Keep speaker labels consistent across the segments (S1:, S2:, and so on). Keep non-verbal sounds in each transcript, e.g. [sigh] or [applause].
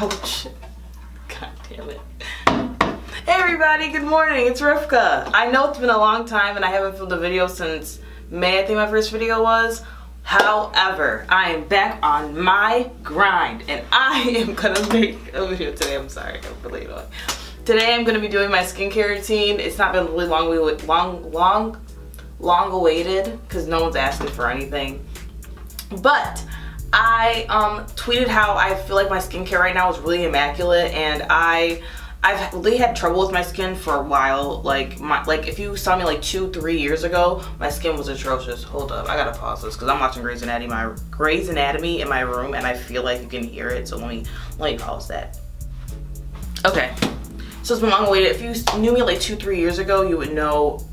S1: Ouch. [laughs] God damn it. Hey everybody, good morning. It's Rivkah. I know it's been a long time and I haven't filmed a video since May, I think my first video was. However, I am back on my grind and I [laughs] am gonna make a video today. I'm sorry, I'm really annoying. Today I'm gonna be doing my skincare routine. It's not been really long, long, long, long awaited because no one's asking for anything. But I um, tweeted how I feel like my skincare right now is really immaculate and I I've really had trouble with my skin for a while. Like my like if you saw me like two, three years ago, my skin was atrocious. Hold up, I gotta pause this because I'm watching Grey's Anatomy, my Grey's Anatomy in my room and I feel like you can hear it. So let me let me pause that. Okay. So it's been long awaited. If you knew me like two, three years ago, you would know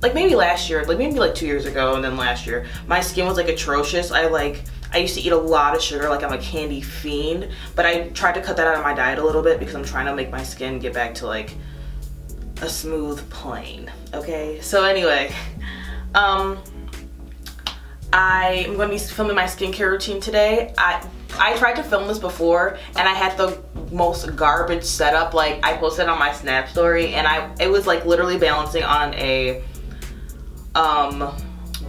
S1: like maybe last year, like maybe like two years ago and then last year, my skin was like atrocious. I like I used to eat a lot of sugar, like I'm a candy fiend, but I tried to cut that out of my diet a little bit because I'm trying to make my skin get back to like a smooth plane, okay? So anyway, um, I am to be filming my skincare routine today. I I tried to film this before and I had the most garbage setup. Like I posted on my Snap story and I it was like literally balancing on a um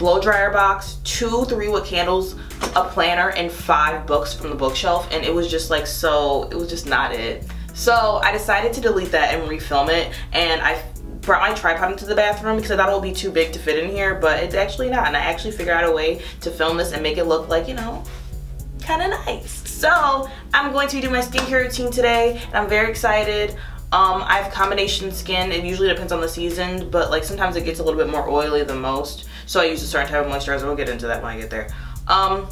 S1: blow dryer box, two three wick candles, a planner, and five books from the bookshelf. And it was just like so, it was just not it. So I decided to delete that and refilm it. And I brought my tripod into the bathroom because I thought it would be too big to fit in here, but it's actually not. And I actually figured out a way to film this and make it look like, you know, kind of nice. So I'm going to do my skincare routine today and I'm very excited. Um, I have combination skin. It usually depends on the season, but like sometimes it gets a little bit more oily than most. So I use a certain type of moisturizer. We'll get into that when I get there. Um,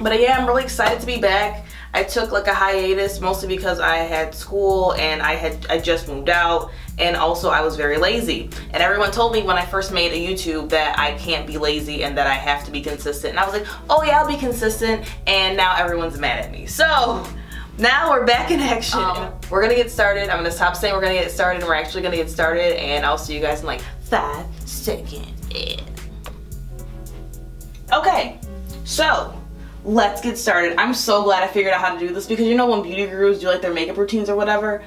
S1: but yeah, I'm really excited to be back. I took like a hiatus mostly because I had school and I had I just moved out and also I was very lazy. And everyone told me when I first made a YouTube that I can't be lazy and that I have to be consistent. And I was like, oh yeah, I'll be consistent. And now everyone's mad at me. So now we're back in action. Um, we're gonna get started. I'm gonna stop saying we're gonna get started and we're actually gonna get started and I'll see you guys in like five seconds. Okay, so let's get started. I'm so glad I figured out how to do this because you know when beauty gurus do like their makeup routines or whatever,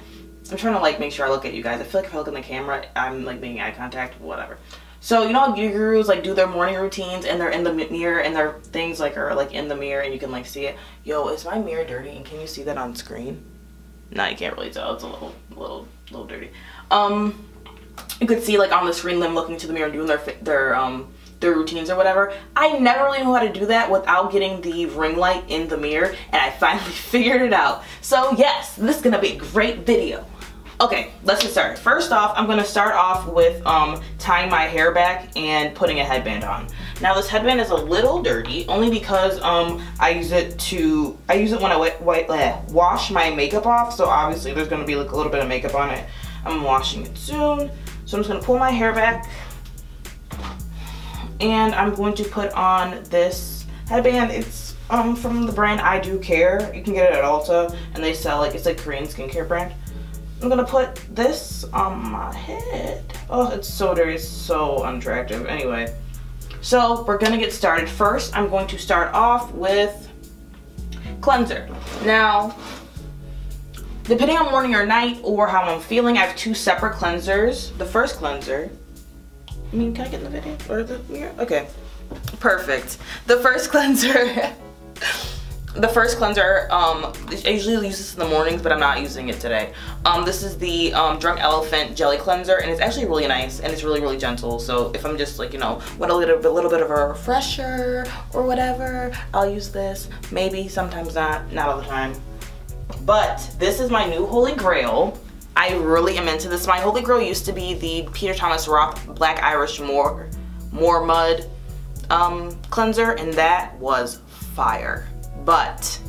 S1: I'm trying to like make sure I look at you guys. I feel like if I look in the camera, I'm like making eye contact, whatever. So you know beauty gurus like do their morning routines and they're in the mirror and their things like are like in the mirror and you can like see it. Yo, is my mirror dirty and can you see that on screen? No, you can't really tell. It's a little, little, little dirty. Um, you could see like on the screen them looking to the mirror and doing their their um their routines or whatever. I never really knew how to do that without getting the ring light in the mirror and I finally [laughs] figured it out. So yes, this is gonna be a great video. Okay, let's get started. First off, I'm gonna start off with um, tying my hair back and putting a headband on. Now this headband is a little dirty, only because um, I use it to, I use it when I uh, wash my makeup off, so obviously there's gonna be like a little bit of makeup on it. I'm washing it soon. So I'm just gonna pull my hair back and I'm going to put on this headband. It's um from the brand I Dew Care. You can get it at Ulta and they sell like, it's a Korean skincare brand. I'm gonna put this on my head. Oh, it's so dirty, it's so unattractive. Anyway, so we're gonna get started. First, I'm going to start off with cleanser. Now, depending on morning or night or how I'm feeling, I have two separate cleansers. The first cleanser I mean, can I get in the video? Or the mirror? Okay. Perfect. The first [laughs] cleanser. the first cleanser, um, I usually use this in the mornings, but I'm not using it today. Um, this is the um, Drunk Elephant Jelly Cleanser, and it's actually really nice, and it's really, really gentle. So if I'm just like, you know, want a little, a little bit of a refresher or whatever, I'll use this. Maybe, sometimes not, not all the time. But this is my new holy grail. I really am into this. My holy grail used to be the Peter Thomas Roth Black Irish Moor, Moor Mud um, cleanser and that was fire. But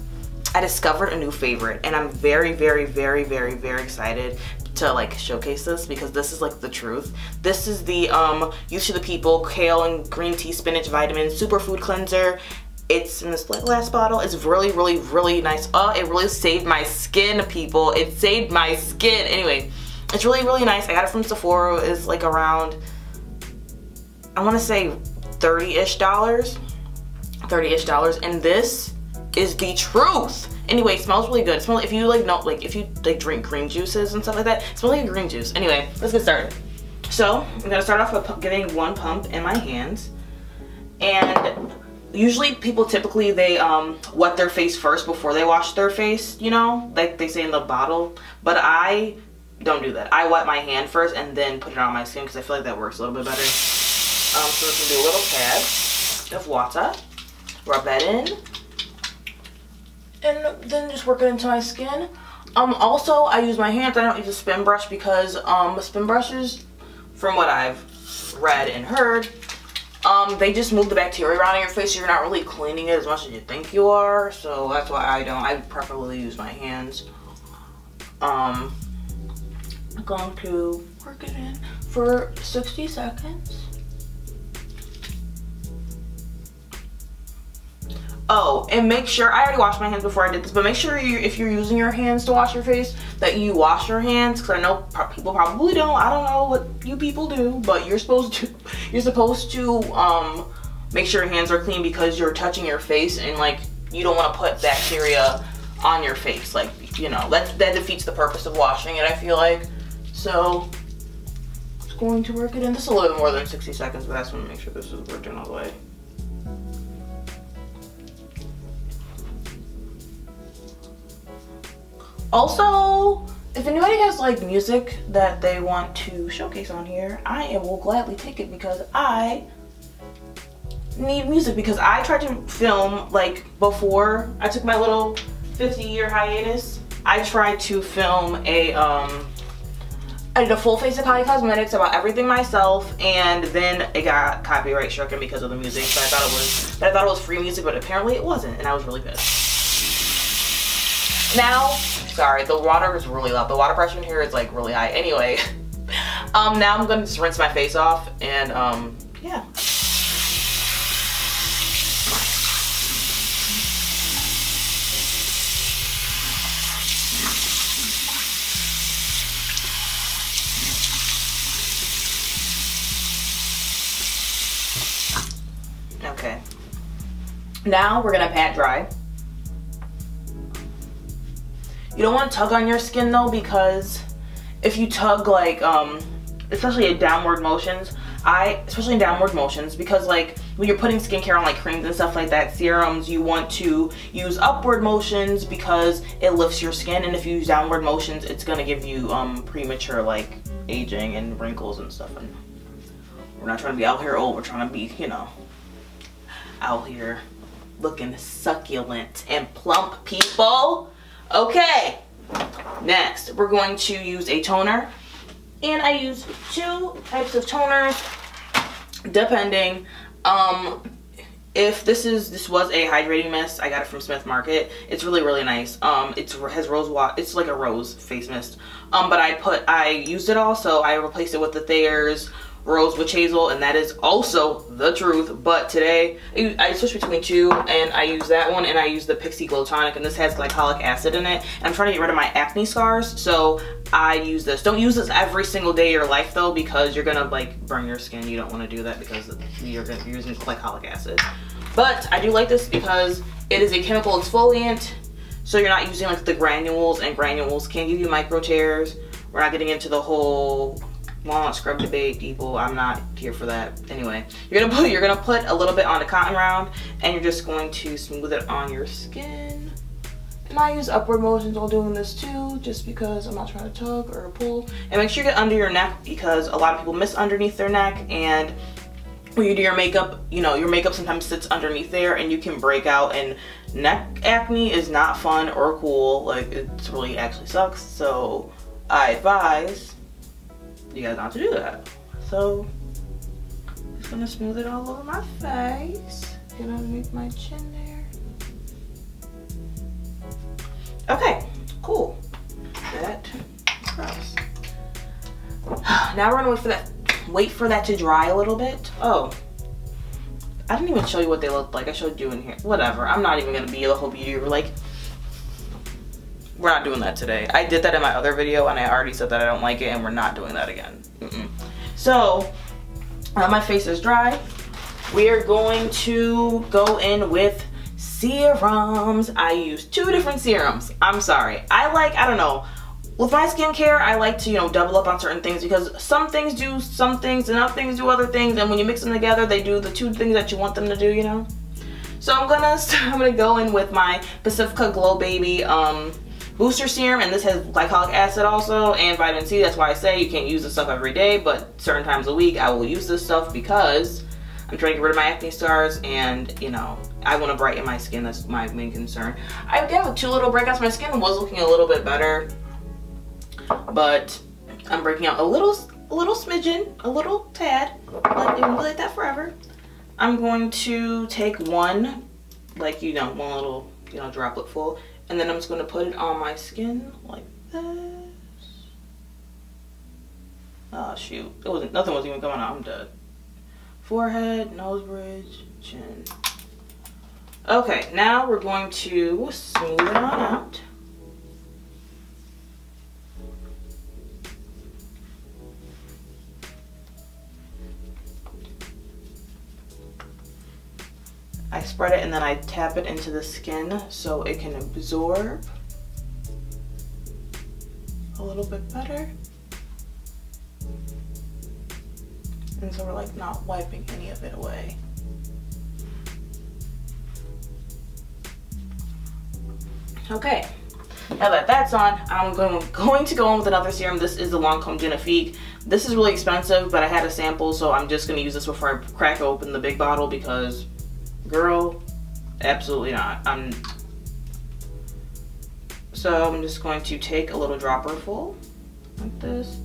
S1: I discovered a new favorite and I'm very, very, very, very, very excited to like showcase this because this is like the truth. This is the um Youth to the People Kale and Green Tea Spinach Vitamin Superfood Cleanser it's in this glass bottle. It's really, really, really nice. Oh, it really saved my skin, people. It saved my skin. Anyway, it's really, really nice. I got it from Sephora. It's like around, I want to say 30-ish dollars. 30-ish dollars. And this is the truth. Anyway, smells really good. It smells if you like know like if you like drink green juices and stuff like that, smells like a green juice. Anyway, let's get started. So I'm gonna start off with getting one pump in my hands. And usually people typically they um, wet their face first before they wash their face, you know, like they say in the bottle. But I don't do that. I wet my hand first and then put it on my skin because I feel like that works a little bit better. Um, so we can do a little pad of water. Rub that in. And then just work it into my skin. Um, also, I use my hands. I don't use a spin brush because um, spin brushes, from what I've read and heard, um, they just move the bacteria around in your face. You're not really cleaning it as much as you think you are. So that's why I don't. I preferably use my hands. Um, I'm going to work it in for 60 seconds. Oh, and make sure, I already washed my hands before I did this, but make sure you, if you're using your hands to wash your face, that you wash your hands, because I know people probably don't. I don't know what you people do, but you're supposed to, you're supposed to um, make sure your hands are clean because you're touching your face and like, you don't want to put bacteria on your face. Like, you know, that, that defeats the purpose of washing it, I feel like. So, it's going to work it in. This is a little bit more than 60 seconds, but I just want to make sure this is working all the way. Also, if anybody has like music that they want to showcase on here, I will gladly take it because I need music because I tried to film like before I took my little 50 year hiatus. I tried to film a um I did a full face of Kylie Cosmetics about everything myself and then it got copyright stricken because of the music. So I thought it was I thought it was free music, but apparently it wasn't and I was really pissed. Now, sorry, the water is really loud. The water pressure in here is like really high. Anyway, [laughs] um, now I'm gonna just rinse my face off and um, yeah. Okay. Now we're gonna pat dry. You don't want to tug on your skin though because if you tug like, um, especially in downward motions, I, especially in downward motions, because like when you're putting skincare on like creams and stuff like that, serums, you want to use upward motions because it lifts your skin. And if you use downward motions, it's going to give you um, premature like aging and wrinkles and stuff. And we're not trying to be out here old. We're trying to be, you know, out here looking succulent and plump people. Okay, next we're going to use a toner. And I use two types of toners depending. Um, if this is this was a hydrating mist i got it from smith market it's really really nice um it's has rose water it's like a rose face mist um but i put i used it all so i replaced it with the thayer's rose witch hazel and that is also the truth. But today I switched between two and I use that one and I use the Pixi Glow Tonic and this has glycolic acid in it. I'm trying to get rid of my acne scars so I use this. Don't use this every single day of your life though because you're gonna like burn your skin. You don't want to do that because you're, gonna, you're using glycolic acid. But I do like this because it is a chemical exfoliant so you're not using like the granules and granules can give you micro tears. We're not getting into the whole walnut scrub debate people. I'm not here for that. Anyway you're gonna put you're gonna put a little bit on the cotton round and you're just going to smooth it on your skin. And i use upward motions while doing this too just because i'm not trying to tug or pull. And make sure you get under your neck because a lot of people miss underneath their neck and when you do your makeup you know your makeup sometimes sits underneath there and you can break out and neck acne is not fun or cool. Like it's really actually sucks. So i advise you guys not to do that. So, just gonna smooth it all over my face. Get underneath my chin there. Okay, cool. That gross. [sighs] Now we're gonna wait for that wait for that to dry a little bit. Oh. I didn't even show you what they looked like. I showed you in here. Whatever. I'm not even gonna be the whole beauty. Like we're not doing that today. I did that in my other video and I already said that I don't like it and we're not doing that again. Mm -mm. So, uh, my face is dry. We are going to go in with serums. I use two different serums. I'm sorry. I like, I don't know, with my skincare, I like to, you know, double up on certain things because some things do some things and other things do other things. And when you mix them together, they do the two things that you want them to do, you know? So I'm gonna, [laughs] I'm gonna go in with my Pacifica Glow Baby um, booster serum and this has glycolic acid also and vitamin C. That's why I say you can't use this stuff every day, but certain times a week I will use this stuff because I'm trying to get rid of my acne scars and, you know, I want to brighten my skin. That's my main concern. I have two little breakouts. My skin was looking a little bit better, but I'm breaking out a little, a little smidgen, a little tad. Like, it won't be like that forever. I'm going to take one, like, you know, one little, you know, droplet full, and then I'm just going to put it on my skin like this. Oh, shoot. It wasn't, nothing was even going on. I'm dead forehead, nose bridge, chin. Okay, now we're going to smooth it on out. Spread it and then I tap it into the skin so it can absorb a little bit better. And so we're like not wiping any of it away. Okay, now that that's on, I'm going, [laughs] going to go on with another serum. This is the Lancome Genifique. This is really expensive, but I had a sample, so I'm just going to use this before I crack open the big bottle because, girl, absolutely not. I'm, so I'm just going to take a little dropper full, like this.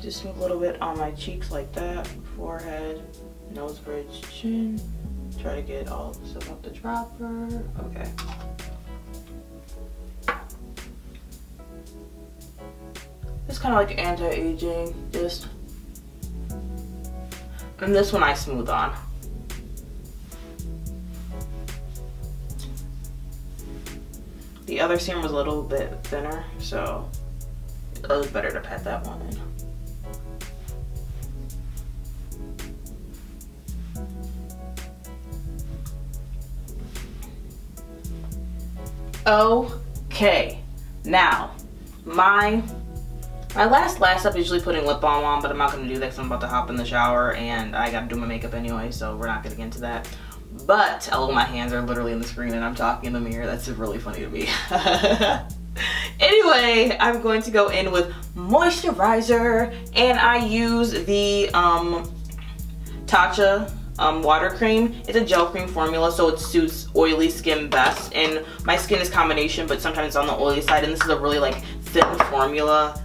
S1: Just a little bit on my cheeks like that, forehead, nose bridge, chin. Try to get all the stuff up the dropper. Okay. It's kind of like anti-aging, just. And this one I smooth on. The other seam was a little bit thinner, so it was better to pat that one in. Okay, now my my last last up usually putting lip balm on, but I'm not gonna do that because I'm about to hop in the shower and I gotta do my makeup anyway, so we're not gonna get into that. But oh, my hands are literally in the screen and I'm talking in the mirror. That's really funny to me. [laughs] anyway, I'm going to go in with moisturizer and I use the um, Tatcha um, water cream. It's a gel cream formula, so it suits oily skin best. And my skin is combination, but sometimes it's on the oily side. And this is a really like thin formula.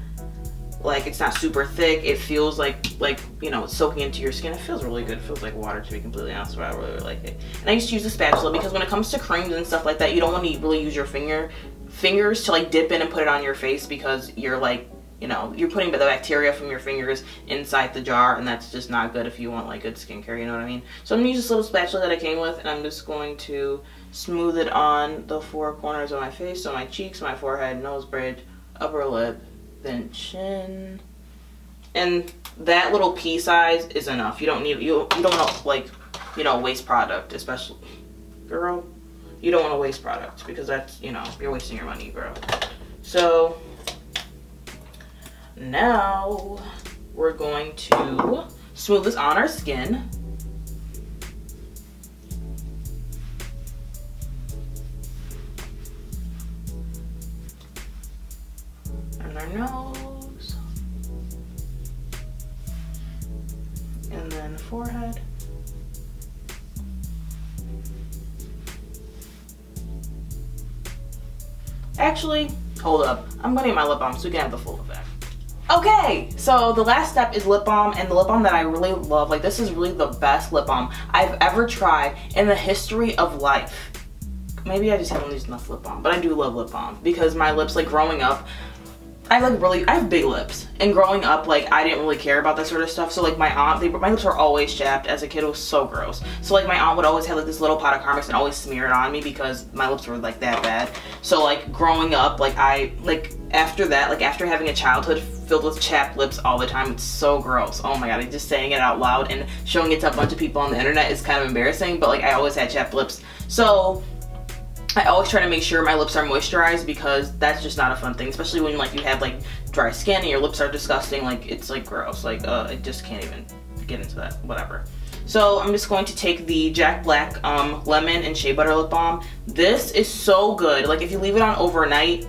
S1: Like it's not super thick. It feels like like you know soaking into your skin. It feels really good. It feels like water to be completely honest. But I really, really like it. And I used to use a spatula because when it comes to creams and stuff like that, you don't want to really use your finger fingers to like dip in and put it on your face because you're like you know, you're putting the bacteria from your fingers inside the jar and that's just not good if you want like good skincare, you know what I mean? So I'm gonna use this little spatula that I came with and I'm just going to smooth it on the four corners of my face. So my cheeks, my forehead, nose bridge, upper lip, then chin. And that little pea size is enough. You don't need, you, you don't want to like, you know, waste product, especially, girl, you don't want to waste product because that's, you know, you're wasting your money, girl. So now we're going to smooth this on our skin. And our nose. And then forehead. Actually, hold up. I'm gonna get my lip balm so we can have the full effect. Okay, so the last step is lip balm and the lip balm that I really love, like this is really the best lip balm I've ever tried in the history of life. Maybe I just haven't used enough lip balm, but I do love lip balm because my lips, like growing up, I like really, I have big lips. And growing up, like, I didn't really care about that sort of stuff. So, like, my aunt, they, my lips were always chapped as a kid. It was so gross. So, like, my aunt would always have, like, this little pot of Carmex and always smear it on me because my lips were, like, that bad. So, like, growing up, like, I, like, after that, like, after having a childhood filled with chapped lips all the time, it's so gross. Oh my god, I'm just saying it out loud and showing it to a bunch of people on the internet is kind of embarrassing. But, like, I always had chapped lips. So, I always try to make sure my lips are moisturized because that's just not a fun thing, especially when like you have like dry skin and your lips are disgusting. Like it's like gross. Like uh, I just can't even get into that. Whatever. So I'm just going to take the Jack Black um, Lemon and Shea Butter Lip Balm. This is so good. Like if you leave it on overnight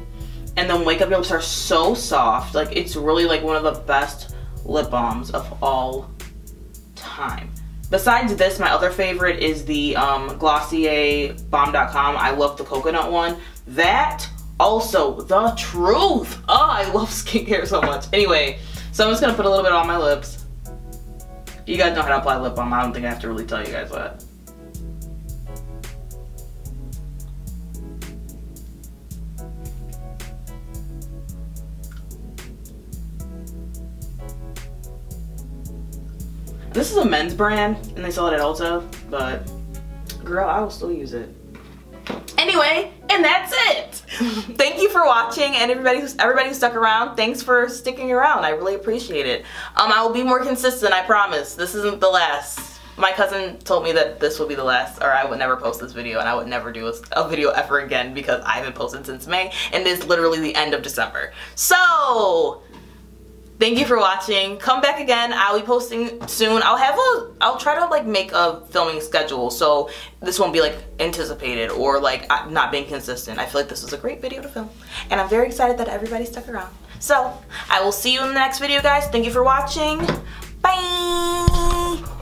S1: and then wake up, your lips are so soft. Like it's really like one of the best lip balms of all time. Besides this, my other favorite is the um, Glossier Balm.com. I love the coconut one. That also, the truth. Oh, I love [laughs] skincare so much. Anyway, so I'm just gonna put a little bit on my lips. You guys know how to apply lip balm. I don't think I have to really tell you guys that. This is a men's brand and they sell it at Ulta, but girl, I will still use it. Anyway, and that's it. [laughs] Thank you for watching and everybody who's everybody who stuck around, thanks for sticking around. I really appreciate it. Um, I will be more consistent, I promise. This isn't the last. My cousin told me that this will be the last or I would never post this video and I would never do a, a video ever again because I haven't posted since May and it is literally the end of December. So, thank you for watching. Come back again. I'll be posting soon. I'll have a i'll try to like make a filming schedule so this won't be like anticipated or like not being consistent. I feel like this is a great video to film and i'm very excited that everybody stuck around. So i will see you in the next video guys. Thank you for watching. Bye